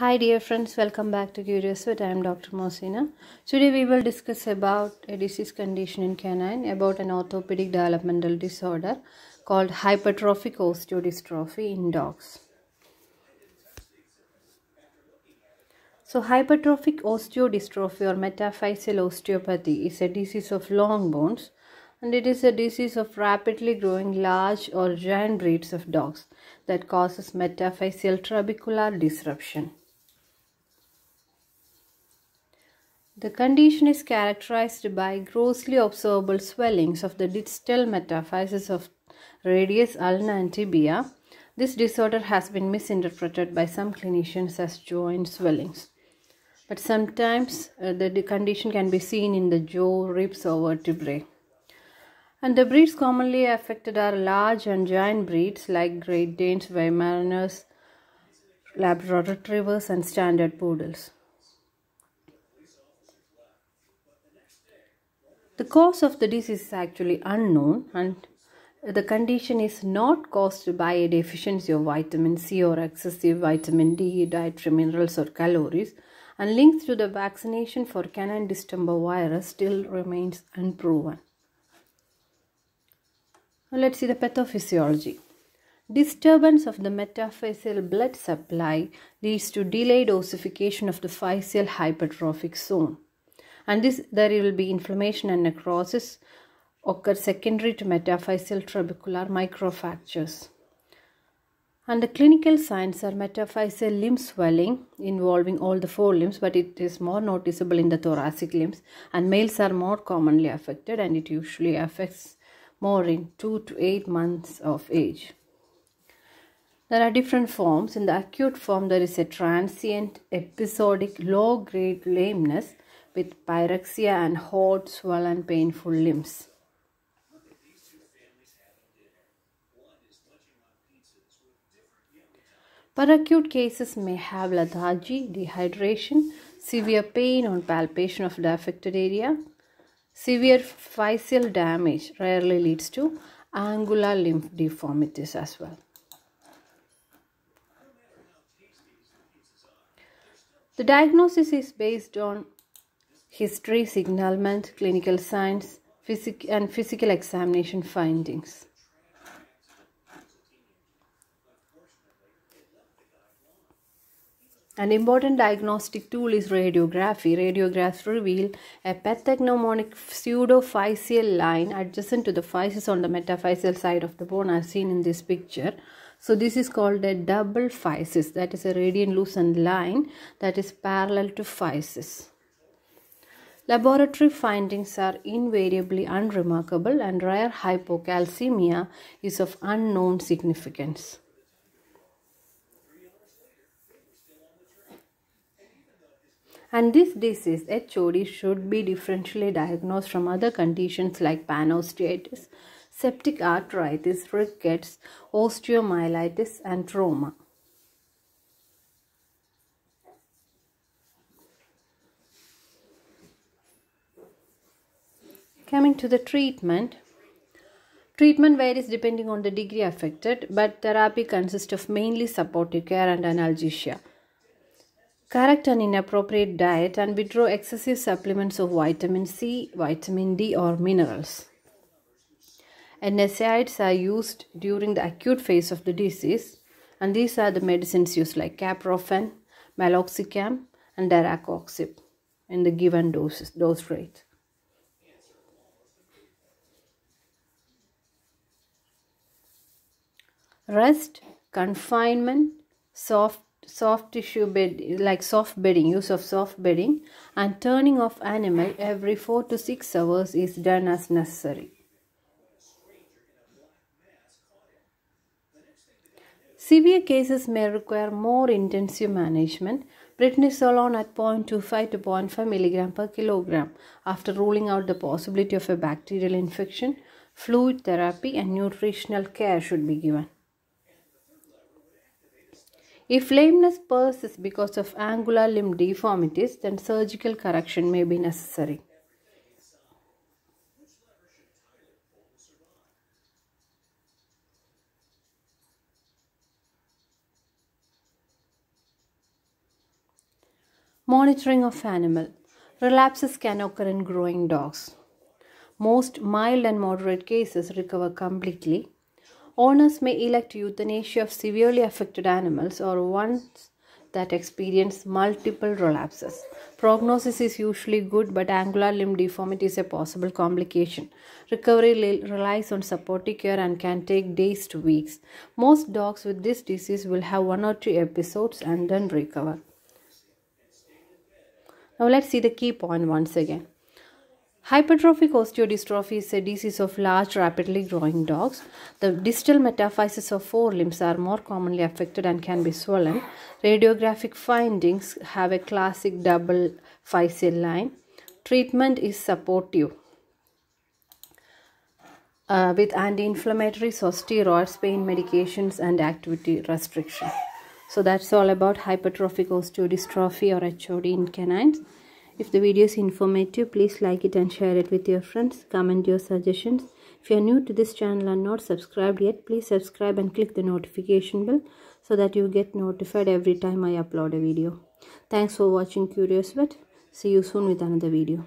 Hi dear friends, welcome back to Curious Vet. I am Dr. Mosina. Today we will discuss about a disease condition in canine, about an orthopedic developmental disorder called hypertrophic osteodystrophy in dogs. So hypertrophic osteodystrophy or metaphyseal osteopathy is a disease of long bones and it is a disease of rapidly growing large or giant breeds of dogs that causes metaphyseal trabecular disruption. The condition is characterized by grossly observable swellings of the distal metaphyses of radius ulna and tibia. This disorder has been misinterpreted by some clinicians as joint swellings. But sometimes uh, the condition can be seen in the jaw, ribs, or vertebrae. And the breeds commonly affected are large and giant breeds like Great Danes, Weimaraners, Labrador Retrievers, and Standard Poodles. The cause of the disease is actually unknown and the condition is not caused by a deficiency of vitamin C or excessive vitamin D, dietary minerals or calories and links to the vaccination for canine distemper virus still remains unproven. Now let's see the pathophysiology. Disturbance of the metaphyseal blood supply leads to delayed ossification of the physeal hypertrophic zone and this there will be inflammation and necrosis occur secondary to metaphyseal trabecular microfractures. And the clinical signs are metaphyseal limb swelling involving all the four limbs, but it is more noticeable in the thoracic limbs. And males are more commonly affected, and it usually affects more in 2 to 8 months of age. There are different forms. In the acute form, there is a transient, episodic, low grade lameness with pyrexia and hot, swollen, painful limbs. Peracute cases may have lethargy, dehydration, severe pain or palpation of the affected area. Severe physeal damage rarely leads to angular limb deformities as well. The diagnosis is based on history, signalment, clinical signs, physic and physical examination findings. An important diagnostic tool is radiography. Radiographs reveal a pathognomonic pseudophyseal line adjacent to the physis on the metaphyseal side of the bone as seen in this picture. So this is called a double physis that is a radiolucent line that is parallel to physis. Laboratory findings are invariably unremarkable and rare hypocalcemia is of unknown significance. And this disease, HOD, should be differentially diagnosed from other conditions like panosteitis, septic arthritis, rickets, osteomyelitis, and trauma. Coming to the treatment, treatment varies depending on the degree affected, but therapy consists of mainly supportive care and analgesia. Correct and inappropriate diet and withdraw excessive supplements of vitamin C, vitamin D, or minerals. NSAIDs are used during the acute phase of the disease, and these are the medicines used like carprofen, meloxicam, and deracoxib in the given doses, dose rate. Rest confinement soft soft tissue bed like soft bedding use of soft bedding and turning off animal every 4 to 6 hours is done as necessary. Severe cases may require more intensive management. Prednisolone at 0.25 to 0.5 milligram per kilogram after ruling out the possibility of a bacterial infection. Fluid therapy and nutritional care should be given if lameness persists because of angular limb deformities, then surgical correction may be necessary. Monitoring of animal. Relapses can occur in growing dogs. Most mild and moderate cases recover completely. Owners may elect euthanasia of severely affected animals or ones that experience multiple relapses. Prognosis is usually good, but angular limb deformity is a possible complication. Recovery relies on supportive care and can take days to weeks. Most dogs with this disease will have one or two episodes and then recover. Now let's see the key point once again. Hypertrophic osteodystrophy is a disease of large, rapidly growing dogs. The distal metaphyses of forelimbs are more commonly affected and can be swollen. Radiographic findings have a classic double physeal line. Treatment is supportive uh, with anti-inflammatories or steroids, pain medications and activity restriction. So that's all about hypertrophic osteodystrophy or HOD in canines. If the video is informative, please like it and share it with your friends. Comment your suggestions. If you are new to this channel and not subscribed yet, please subscribe and click the notification bell so that you get notified every time I upload a video. Thanks for watching Curious Vet. See you soon with another video.